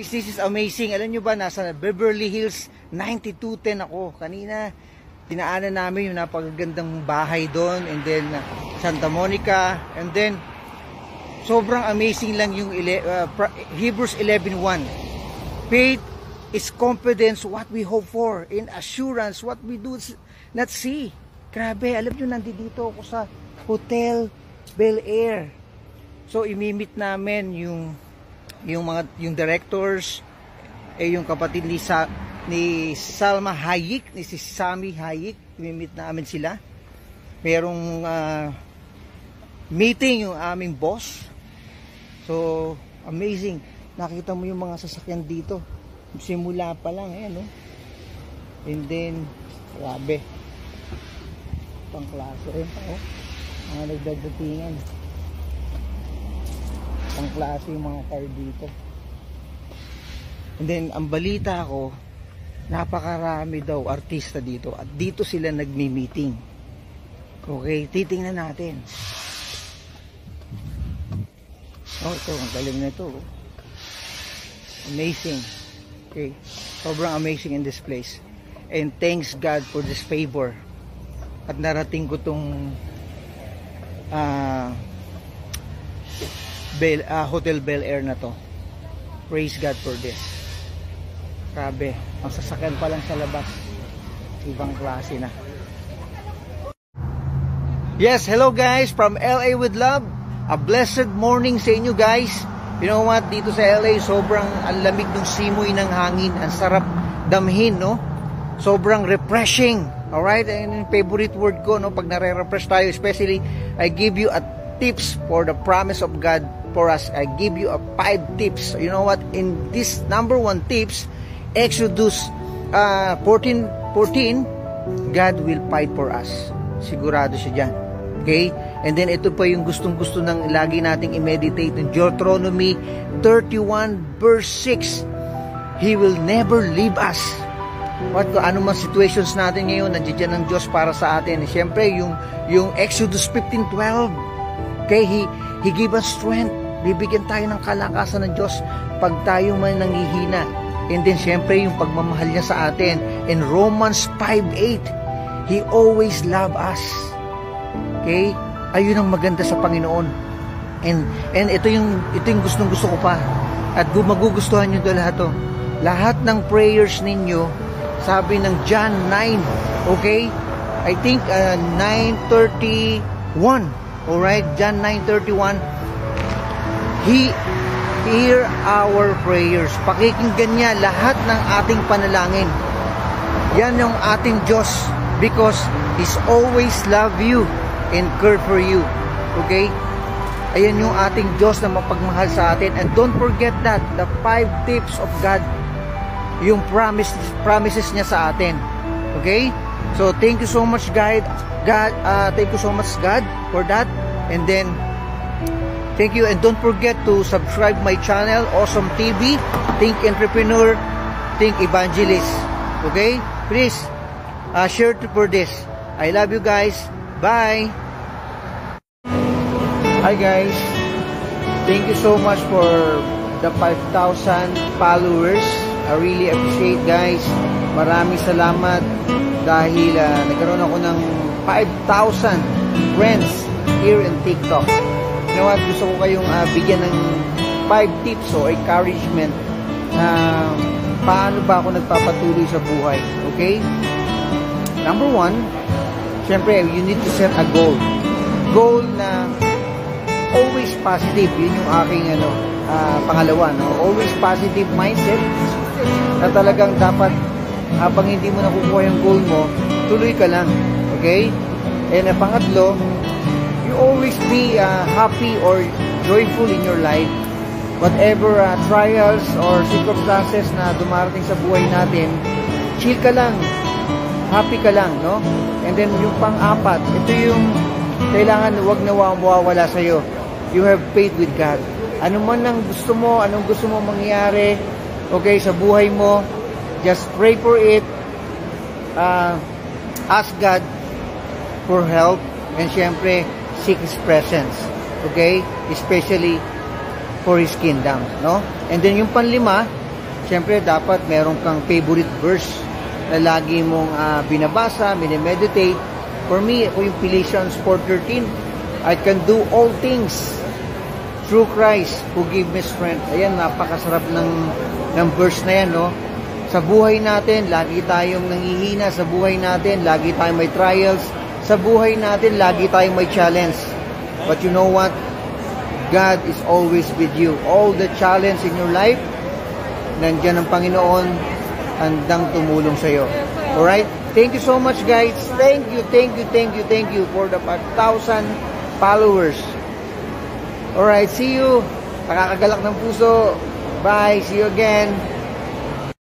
This is amazing. Alam nyo ba, nasa Beverly Hills 9210 ako. Kanina, dinaanan namin yung napakagandang bahay doon. And then, uh, Santa Monica. And then, sobrang amazing lang yung uh, Hebrews 11.1. Faith is confidence what we hope for. In assurance what we do not see. Grabe, alam nyo, nandito ako sa Hotel Bel Air. So, imimit namin yung yung mga yung directors eh yung kapatid ni Sa, ni Salma Hayek ni si Sami Hayek imimit namin sila. Merong uh, meeting yung aming boss. So amazing. Nakita mo yung mga sasakyan dito. Simula pa lang eh no? And then grabe. Pang klase rin pa oh. Mga nagdadatingan ang klase yung mga car dito. And then, ang balita ko, napakarami daw artista dito at dito sila nagmi-meeting. Okay, titingnan natin. Oh, ito, ang galing na ito. oh. Amazing. Okay, sobrang amazing in this place. And thanks God for this favor. At narating ko tong ah Bel, uh, Hotel Bel Air na to. Praise God for this. Grabe, ang sasakyan pa lang sa labas. Ibang klase na. Yes, hello guys from LA with Love. A blessed morning sa inyo guys. You know what, dito sa LA sobrang ang lamig ng simoy ng hangin. Ang sarap damhin, no? Sobrang refreshing. Alright, and favorite word ko, no? Pag nare-refresh tayo, especially, I give you a tips for the promise of God for us. I give you a five tips. You know what? In this number one tips, Exodus uh, 14, 14, God will fight for us. Sigurado siya dyan. Okay? And then ito pa yung gustong gusto ng lagi nating i-meditate in Deuteronomy 31 verse 6. He will never leave us. What ano man situations natin ngayon, nandiyan ang Diyos para sa atin. Siyempre, yung, yung Exodus 15.12, okay, He, He give us strength. Bibigyan tayo ng kalakasan ng Diyos pag tayo man nangihina. And then, siyempre, yung pagmamahal niya sa atin. In Romans 5.8, He always love us. Okay? Ayun ang maganda sa Panginoon. And, and ito yung, ito yung gustong gusto ko pa. At magugustuhan nyo to lahat to. Lahat ng prayers ninyo, sabi ng John 9, okay? I think uh, 9.31, alright? John 9.31, He hear our prayers. Pakikinggan niya lahat ng ating panalangin. Yan yung ating Diyos because He's always love you and care for you. Okay? Ayan yung ating Diyos na mapagmahal sa atin. And don't forget that, the five tips of God, yung promise, promises niya sa atin. Okay? So, thank you so much, God. God, uh, thank you so much, God, for that. And then, Thank you and don't forget to subscribe my channel, Awesome TV, Think Entrepreneur, Think Evangelist. Okay? Please, uh, share for this. I love you guys. Bye! Hi guys! Thank you so much for the 5,000 followers. I really appreciate guys. Maraming salamat dahil uh, nagkaroon ako ng 5,000 friends here in TikTok you know what, gusto ko kayong uh, bigyan ng 5 tips o encouragement na uh, paano ba ako nagpapatuloy sa buhay. Okay? Number one, syempre, you need to set a goal. Goal na always positive. Yun yung aking ano, uh, pangalawa. No? Always positive mindset na talagang dapat habang hindi mo nakukuha yung goal mo, tuloy ka lang. Okay? And uh, pangatlo, you always be uh, happy or joyful in your life. Whatever uh, trials or circumstances na dumarating sa buhay natin, chill ka lang. Happy ka lang, no? And then yung pang-apat, ito yung kailangan wag na mawawala sa iyo. You have faith with God. Ano man ang gusto mo, anong gusto mo mangyari, okay, sa buhay mo, just pray for it. Uh, ask God for help. And syempre, seek His presence. Okay? Especially for His kingdom. No? And then yung panlima, Siyempre, dapat meron kang favorite verse na lagi mong ah, binabasa, minimeditate. For me, ako yung Philippians 4.13, I can do all things through Christ who give me strength. Ayan, napakasarap ng, ng verse na yan, no? Sa buhay natin, lagi tayong nangihina. Sa buhay natin, lagi tayong may trials. Sa buhay natin, lagi tayong may challenge. But you know what? God is always with you. All the challenge in your life, nandyan ang Panginoon, handang tumulong sa iyo. Alright? Thank you so much, guys. Thank you, thank you, thank you, thank you for the 5,000 followers. Alright, see you. Nakakagalak ng puso. Bye. See you again.